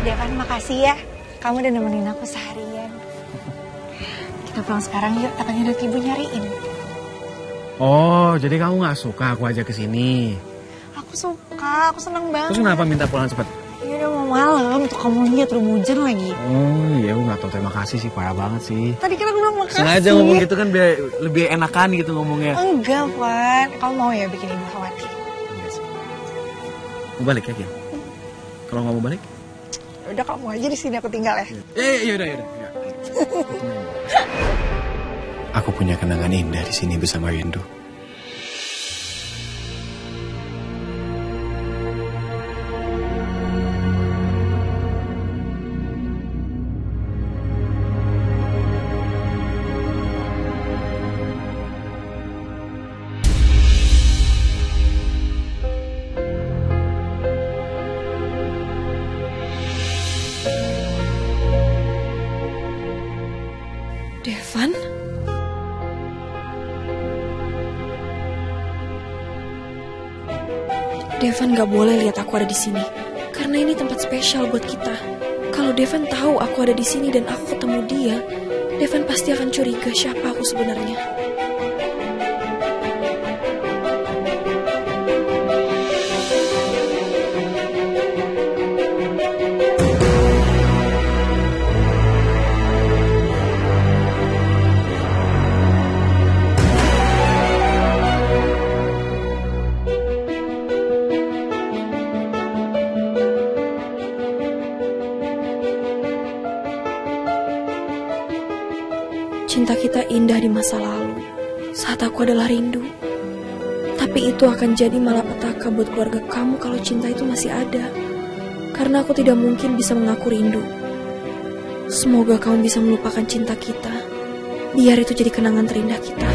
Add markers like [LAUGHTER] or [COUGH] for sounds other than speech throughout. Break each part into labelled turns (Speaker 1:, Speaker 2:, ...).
Speaker 1: Devan makasih ya. Kamu udah nemenin aku seharian. Kita pulang sekarang yuk, katanya udah ibu nyariin.
Speaker 2: Oh, jadi kamu nggak suka aku aja ke sini?
Speaker 1: Aku suka, aku seneng banget.
Speaker 2: Terus kenapa minta pulang cepet?
Speaker 1: Ya udah mau malam, tuh kamu lihat udah hujan lagi.
Speaker 2: Oh iya, aku nggak tahu terima kasih sih, parah banget sih.
Speaker 1: Tadi kan aku bilang makasih.
Speaker 2: Sengaja ngomong gitu kan biar lebih enakan gitu ngomongnya.
Speaker 1: Enggak, Van. Kamu mau ya bikin ibu khawatir?
Speaker 2: Iya sih. Mau balik ya, Gil? Kalau nggak mau balik?
Speaker 1: Udah kamu aja di sini aku tinggal ya.
Speaker 2: Ya, ya, yaudah, yaudah. Ya. [LAUGHS] Aku punya kenangan indah di sini bersama Rindu.
Speaker 3: Devan? Devan gak boleh lihat aku ada di sini. Karena ini tempat spesial buat kita. Kalau Devan tahu aku ada di sini dan aku ketemu dia, Devan pasti akan curiga siapa aku sebenarnya. Cinta kita indah di masa lalu, saat aku adalah rindu. Tapi itu akan jadi malapetaka buat keluarga kamu kalau cinta itu masih ada. Karena aku tidak mungkin bisa mengaku rindu. Semoga kamu bisa melupakan cinta kita. Biar itu jadi kenangan terindah kita.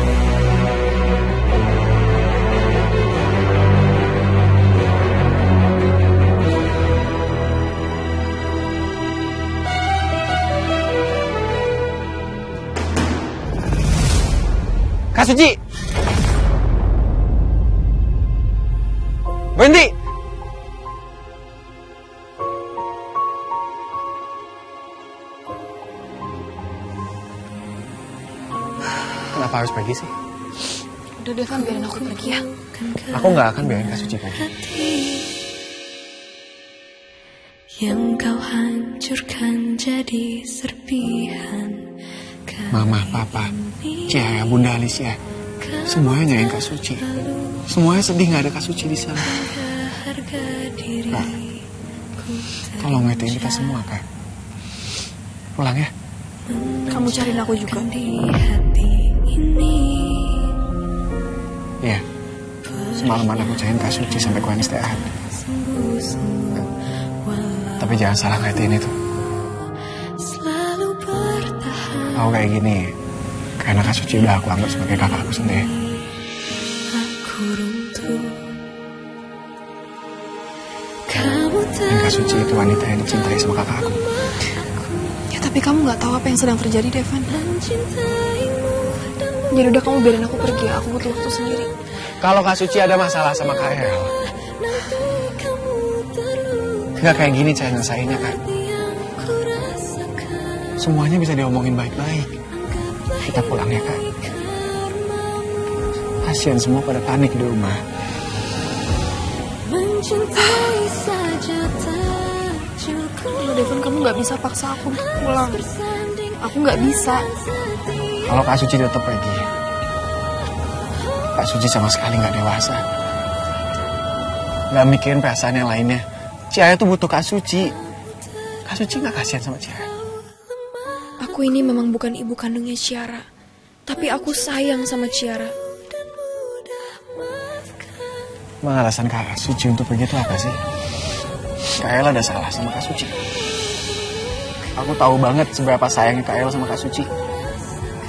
Speaker 2: Kak Suci! Berhenti! Kenapa harus pergi sih?
Speaker 3: Udah Devan biarin aku pergi ya.
Speaker 2: Aku nggak akan biarin Kak Suci pergi.
Speaker 4: Yang kau hancurkan jadi serpihan
Speaker 2: Mama, Papa, Cia, Bunda Alicia, semuanya nyayang Kak Suci. Semuanya sedih nggak ada Kak Suci di sana. Kak, tolong ngertiin kita semua, Kak. Pulang ya.
Speaker 3: Kamu cariin aku juga.
Speaker 4: di hati ini
Speaker 2: Iya. Semalaman aku cariin Kak Suci sampai kuan istirahat. Tapi jangan salah ngertiin itu. Aku kayak gini karena Kak Suci udah aku anggap sebagai kakak aku sendiri.
Speaker 4: aku runtuh kamu
Speaker 2: Dan Kak Suci itu wanita yang dicintai sama kakak aku.
Speaker 3: Ya tapi kamu nggak tahu apa yang sedang terjadi Devan. Jadi udah kamu biarin aku pergi. Aku butuh waktu sendiri.
Speaker 2: Kalau Kak Suci ada masalah sama Kak El,
Speaker 4: nanti kamu terluka
Speaker 2: nggak kayak gini cara nyelesainnya, Kak. Semuanya bisa diomongin baik-baik. Kita pulang ya, Kak. Kasihan semua pada panik di rumah.
Speaker 4: mencintai saja tak cukup
Speaker 3: Kalau Devan kamu nggak bisa paksa aku untuk pulang. Aku nggak bisa.
Speaker 2: Kalau Kak Suci tetap pergi, Kak Suci sama sekali nggak dewasa. Nggak mikirin perasaan yang lainnya. Cia itu butuh Kak Suci. Kak Suci nggak kasihan sama Cia.
Speaker 3: Aku ini memang bukan ibu kandungnya Ciara. Tapi aku sayang sama Ciara.
Speaker 2: Emang alasan Kak Suci untuk pergi itu apa sih? Kak El ada salah sama Kak Suci. Aku tahu banget seberapa sayangnya Kak El sama Kak Suci.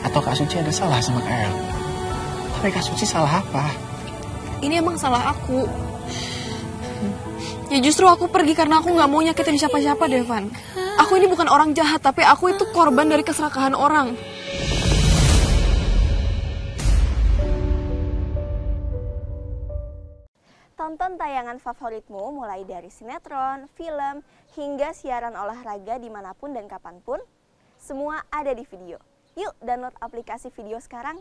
Speaker 2: Atau Kak Suci ada salah sama Kak El. Tapi Kak Suci salah apa?
Speaker 3: Ini emang salah aku. Ya justru aku pergi karena aku nggak mau nyakitin siapa-siapa, Devan. Aku ini bukan orang jahat, tapi aku itu korban dari keserakahan orang.
Speaker 5: Tonton tayangan favoritmu mulai dari sinetron, film, hingga siaran olahraga di mana pun dan kapan pun. Semua ada di video. Yuk download aplikasi video sekarang.